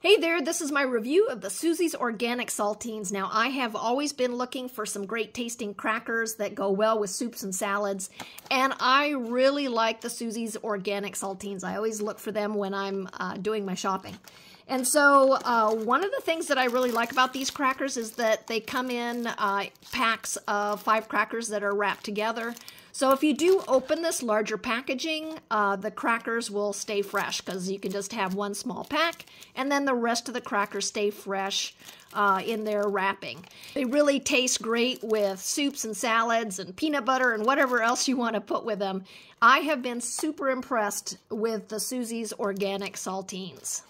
Hey there, this is my review of the Suzie's Organic Saltines. Now, I have always been looking for some great tasting crackers that go well with soups and salads, and I really like the Suzie's Organic Saltines. I always look for them when I'm uh, doing my shopping. And so uh, one of the things that I really like about these crackers is that they come in uh, packs of five crackers that are wrapped together. So if you do open this larger packaging, uh, the crackers will stay fresh because you can just have one small pack and then the rest of the crackers stay fresh uh, in their wrapping. They really taste great with soups and salads and peanut butter and whatever else you want to put with them. I have been super impressed with the Suzie's Organic Saltines.